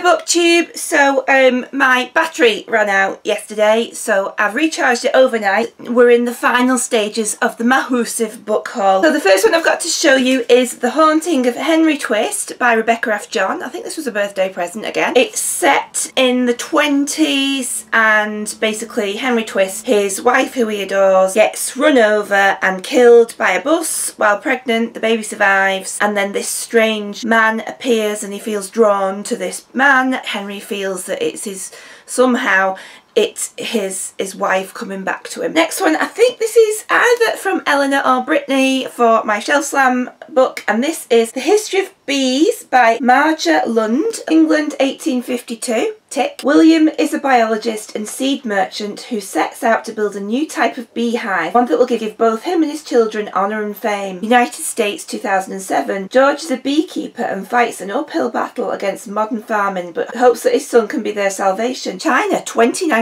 booktube. So um my battery ran out yesterday so I've recharged it overnight. We're in the final stages of the Mahoosive book haul. So the first one I've got to show you is The Haunting of Henry Twist by Rebecca F. John. I think this was a birthday present again. It's set in the 20s and basically Henry Twist his wife who he adores gets run over and killed by a bus while pregnant. The baby survives and then this strange man appears and he feels drawn to this man. Henry feels that it's his somehow it's his his wife coming back to him. Next one, I think this is either from Eleanor or Brittany for my Shell Slam book and this is The History of Bees by Maja Lunde, England 1852. Tick. William is a biologist and seed merchant who sets out to build a new type of beehive, one that will give both him and his children honour and fame. United States 2007. George is a beekeeper and fights an uphill battle against modern farming but hopes that his son can be their salvation. China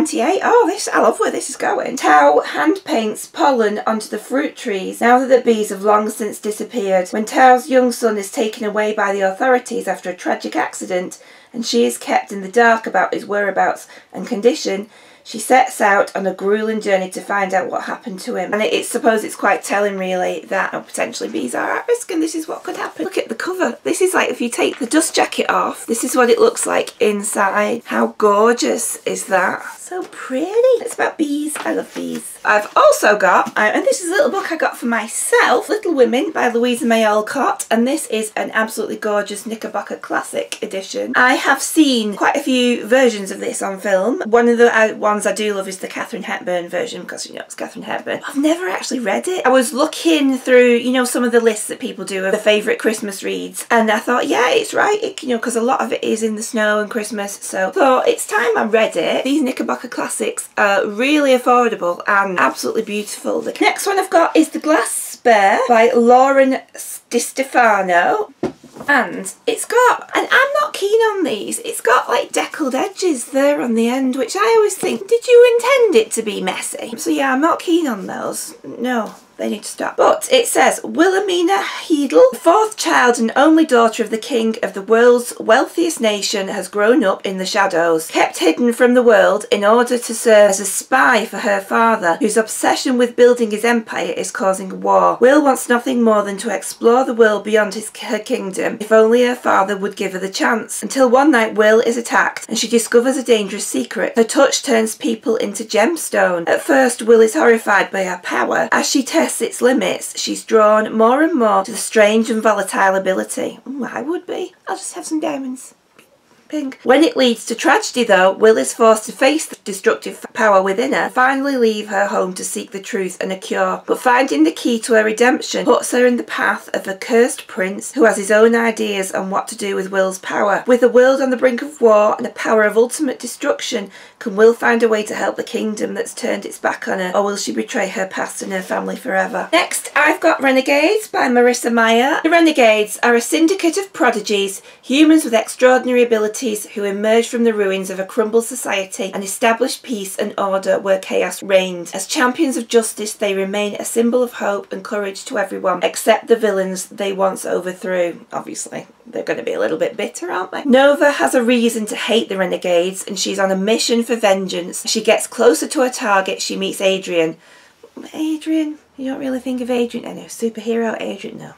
2098. Oh, this I love where this is going. Tao hand paints pollen onto the fruit trees now that the bees have long since disappeared. When Tao's young son is taken away by the authorities after a tragic accident, and she is kept in the dark about his whereabouts and condition, she sets out on a grueling journey to find out what happened to him. And it's supposed it's quite telling really that oh, potentially bees are at risk and this is what could happen. Look at the cover. This is like if you take the dust jacket off, this is what it looks like inside. How gorgeous is that? So pretty. It's about bees. I love bees. I've also got, and this is a little book I got for myself, Little Women by Louisa May Alcott, and this is an absolutely gorgeous Knickerbocker Classic edition. I have seen quite a few versions of this on film. One of the uh, ones I do love is the Katharine Hepburn version, because you know it's Katharine Hepburn. I've never actually read it. I was looking through, you know, some of the lists that people do of the favourite Christmas reads, and I thought, yeah, it's right, it, you know, because a lot of it is in the snow and Christmas, so thought it's time I read it. These Knickerbocker Classics are really affordable and absolutely beautiful. The next one I've got is The Glass Spare by Lauren DeStefano and it's got and I'm not keen on these. It's got like deckled edges there on the end which I always think did you intend it to be messy? So yeah I'm not keen on those. No they need to stop. But it says, Wilhelmina Heidel, fourth child and only daughter of the king of the world's wealthiest nation, has grown up in the shadows, kept hidden from the world in order to serve as a spy for her father, whose obsession with building his empire is causing war. Will wants nothing more than to explore the world beyond his, her kingdom, if only her father would give her the chance. Until one night Will is attacked and she discovers a dangerous secret. Her touch turns people into gemstone. At first Will is horrified by her power. As she tests its limits, she's drawn more and more to the strange and volatile ability. Ooh, I would be. I'll just have some diamonds. Pink. When it leads to tragedy though, Will is forced to face the destructive power within her, finally leave her home to seek the truth and a cure. But finding the key to her redemption puts her in the path of a cursed prince who has his own ideas on what to do with Will's power. With the world on the brink of war and a power of ultimate destruction, can Will find a way to help the kingdom that's turned its back on her, or will she betray her past and her family forever? Next, I've got Renegades by Marissa Meyer. The Renegades are a syndicate of prodigies, humans with extraordinary abilities who emerge from the ruins of a crumbled society and establish peace and order where chaos reigned. As champions of justice, they remain a symbol of hope and courage to everyone, except the villains they once overthrew, obviously they're going to be a little bit bitter, aren't they? Nova has a reason to hate the Renegades and she's on a mission for vengeance. She gets closer to her target, she meets Adrian. Adrian? You don't really think of Adrian? Know, superhero Adrian, no.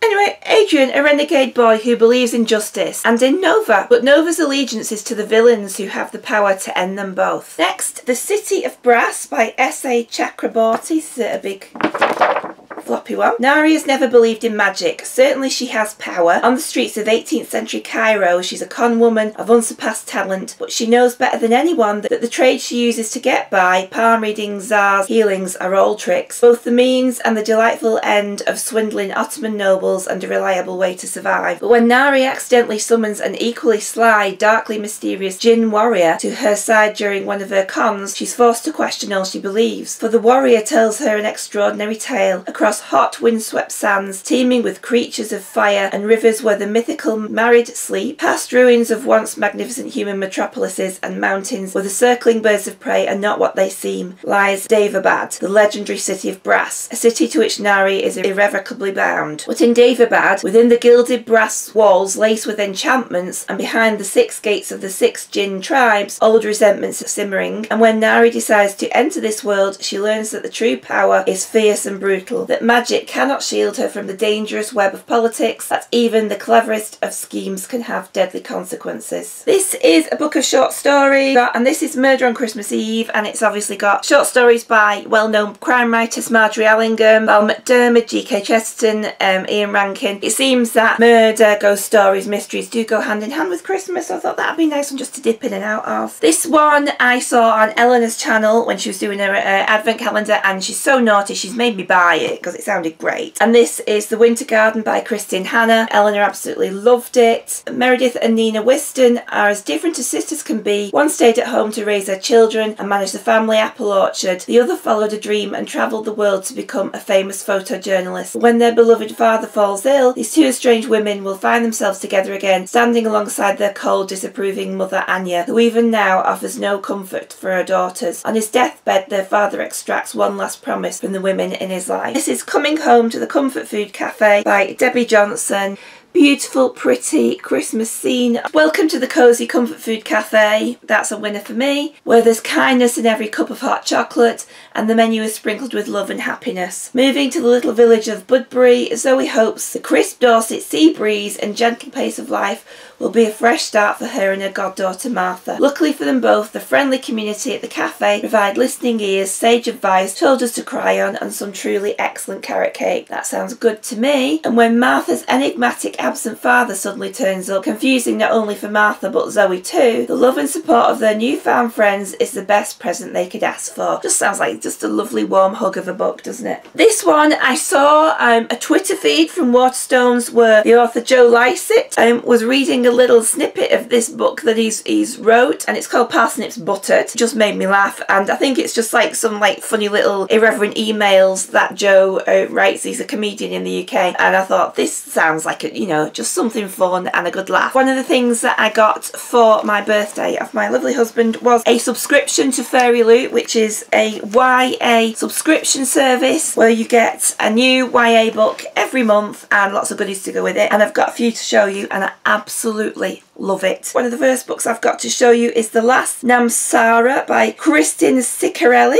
Anyway, Adrian, a renegade boy who believes in justice, and in Nova, but Nova's allegiance is to the villains who have the power to end them both. Next, The City of Brass by S.A. Chakraborty. This is a big floppy one. Nahri has never believed in magic. Certainly she has power. On the streets of 18th century Cairo, she's a con woman of unsurpassed talent, but she knows better than anyone that the trade she uses to get by, palm readings, zars, healings, are all tricks. Both the means and the delightful end of swindling Ottoman nobles and a reliable way to survive. But when Nahri accidentally summons an equally sly, darkly mysterious jinn warrior to her side during one of her cons, she's forced to question all she believes. For the warrior tells her an extraordinary tale across across hot windswept sands teeming with creatures of fire and rivers where the mythical marid sleep, past ruins of once magnificent human metropolises and mountains where the circling birds of prey are not what they seem, lies Daevabad, the legendary city of brass, a city to which Nahri is irrevocably bound. But in Daevabad, within the gilded brass walls laced with enchantments, and behind the six gates of the six Jinn tribes, old resentments are simmering, and when Nahri decides to enter this world, she learns that the true power is fierce and brutal, that magic cannot shield her from the dangerous web of politics, that even the cleverest of schemes can have deadly consequences. This is a book of short stories, and this is Murder on Christmas Eve, and it's obviously got short stories by well-known crime writers Margery Allingham, Val McDermid, G.K. Chesterton, um, Ian Rankin. It seems that murder, ghost stories, mysteries do go hand in hand with Christmas, so I thought that'd be nice one just to dip in and out of. This one I saw on Eleanor's channel when she was doing her uh, advent calendar, and she's so naughty, she's made me buy it because it sounded great. And this is The Winter Garden by Kristin Hannah. Eleanor absolutely loved it. Meredith and Nina Whitson are as different as sisters can be. One stayed at home to raise their children and manage the family apple orchard. The other followed a dream and travelled the world to become a famous photojournalist. When their beloved father falls ill, these two estranged women will find themselves together again, standing alongside their cold, disapproving mother Anya, who even now offers no comfort for her daughters. On his deathbed, their father extracts one last promise from the women in his life. This is Coming Home to the Comfort Food Cafe by Debbie Johnson beautiful, pretty Christmas scene. Welcome to the Cosy Comfort Food Cafe. That's a winner for me. Where there's kindness in every cup of hot chocolate and the menu is sprinkled with love and happiness. Moving to the little village of Budbury, Zoe hopes the crisp Dorset sea breeze and gentle pace of life will be a fresh start for her and her goddaughter Martha. Luckily for them both, the friendly community at the cafe provide listening ears, sage advice, shoulders to cry on and some truly excellent carrot cake. That sounds good to me. And when Martha's enigmatic absent father suddenly turns up, confusing not only for Martha but Zoe too, the love and support of their newfound friends is the best present they could ask for. Just sounds like just a lovely warm hug of a book, doesn't it? This one I saw um, a Twitter feed from Waterstones where the author Joe Lycett um, was reading a little snippet of this book that he's he's wrote and it's called Parsnips Buttered. It just made me laugh and I think it's just like some like funny little irreverent emails that Joe uh, writes. He's a comedian in the UK and I thought this sounds like a, you know just something fun and a good laugh. One of the things that I got for my birthday of my lovely husband was a subscription to Fairy Loot which is a YA subscription service where you get a new YA book every month and lots of goodies to go with it and I've got a few to show you and I absolutely love it. One of the first books I've got to show you is The Last Namsara by Kristen Ciccarelli.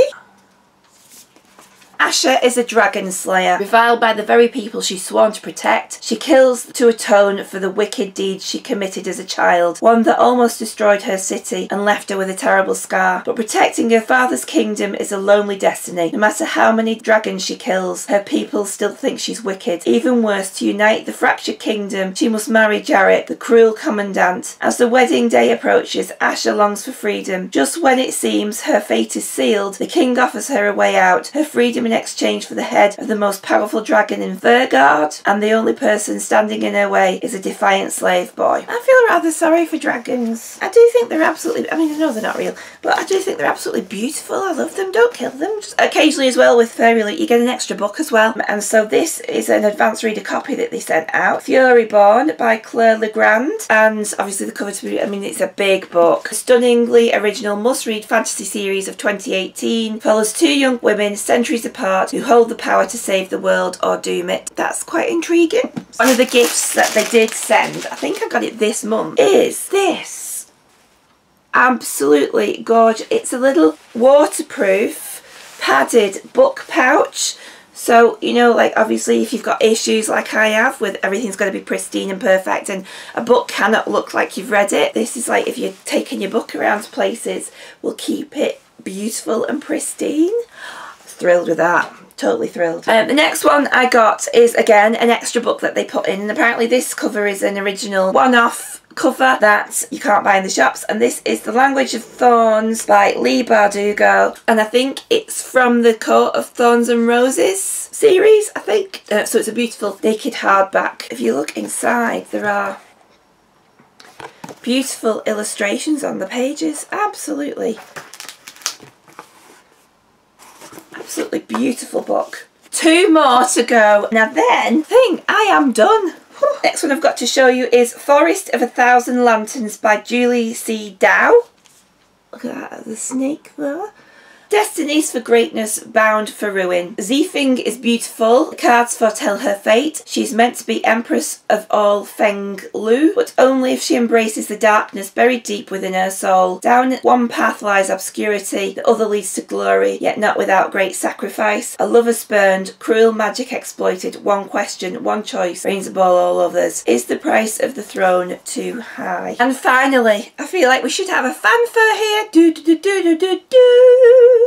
Asha is a dragon slayer. Reviled by the very people she's sworn to protect, she kills to atone for the wicked deeds she committed as a child, one that almost destroyed her city and left her with a terrible scar. But protecting her father's kingdom is a lonely destiny. No matter how many dragons she kills, her people still think she's wicked. Even worse, to unite the fractured kingdom, she must marry Jarek, the cruel commandant. As the wedding day approaches, Asha longs for freedom. Just when it seems her fate is sealed, the king offers her a way out. Her freedom in exchange for the head of the most powerful dragon in Firgaard, and the only person standing in her way is a defiant slave boy. I feel rather sorry for dragons. I do think they're absolutely, I mean, I know they're not real, but I do think they're absolutely beautiful. I love them. Don't kill them. Just occasionally as well with Fairy Loot, you get an extra book as well. And so this is an advanced reader copy that they sent out. Fury Born by Claire Legrand. And obviously the cover to be, I mean, it's a big book. A Stunningly original must-read fantasy series of 2018 follows two young women centuries apart who hold the power to save the world or doom it. That's quite intriguing. One of the gifts that they did send, I think I got it this month, is this. Absolutely gorgeous. It's a little waterproof padded book pouch. So, you know, like obviously if you've got issues like I have with everything's going to be pristine and perfect and a book cannot look like you've read it. This is like if you're taking your book around to places, will keep it beautiful and pristine thrilled with that totally thrilled. Um, the next one I got is again an extra book that they put in and apparently this cover is an original one-off cover that you can't buy in the shops and this is The Language of Thorns by Leigh Bardugo and I think it's from the Court of Thorns and Roses series I think. Uh, so it's a beautiful naked hardback. If you look inside there are beautiful illustrations on the pages absolutely absolutely beautiful book. two more to go. Now then, I think I am done. Next one I've got to show you is Forest of a Thousand Lanterns by Julie C. Dao. Look at that, the snake there. Destinies for greatness, bound for ruin. Xifeng is beautiful. The cards foretell her fate. She's meant to be Empress of all Feng Lu, but only if she embraces the darkness buried deep within her soul. Down one path lies obscurity, the other leads to glory, yet not without great sacrifice. A lover spurned, cruel magic exploited, one question, one choice, reigns above all others. Is the price of the throne too high? And finally, I feel like we should have a fanfare here. Do do do do do do do.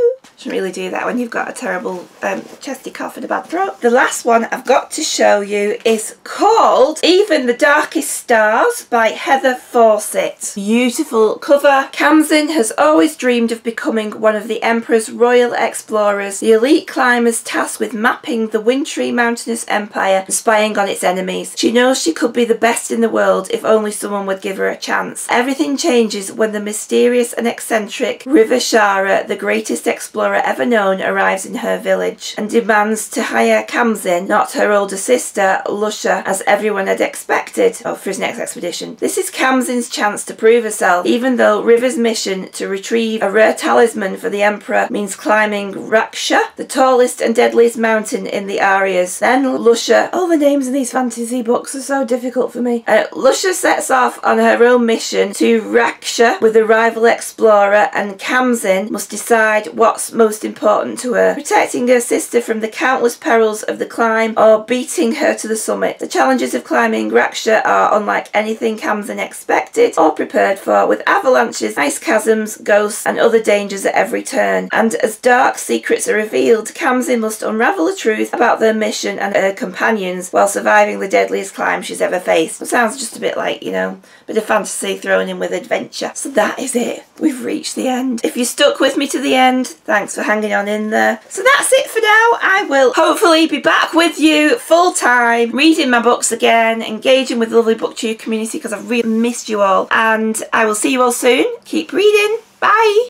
Shouldn't really do that when you've got a terrible um, chesty cough and a bad throat. The last one I've got to show you is called Even the Darkest Stars by Heather Fawcett. Beautiful cover. Kamzin has always dreamed of becoming one of the Emperor's royal explorers, the elite climbers tasked with mapping the wintry mountainous empire and spying on its enemies. She knows she could be the best in the world if only someone would give her a chance. Everything changes when the mysterious and eccentric River Shara, the greatest explorer ever known arrives in her village and demands to hire Kamzin, not her older sister, Lusha, as everyone had expected, oh, for his next expedition. This is Kamzin's chance to prove herself, even though River's mission to retrieve a rare talisman for the Emperor means climbing Raksha, the tallest and deadliest mountain in the Aryas. Then Lusha, all the names in these fantasy books are so difficult for me. Uh, Lusha sets off on her own mission to Raksha with a rival explorer and Kamzin must decide what's most important to her, protecting her sister from the countless perils of the climb or beating her to the summit. The challenges of climbing Raksha are unlike anything Kamzin expected or prepared for, with avalanches, ice chasms, ghosts and other dangers at every turn. And as dark secrets are revealed, Kamzin must unravel the truth about their mission and her companions while surviving the deadliest climb she's ever faced. It sounds just a bit like, you know, a bit of fantasy thrown in with adventure. So that is it. We've reached the end. If you stuck with me to the end, thanks for hanging on in there. So that's it for now. I will hopefully be back with you full time, reading my books again, engaging with the lovely booktube community because I've really missed you all. And I will see you all soon. Keep reading.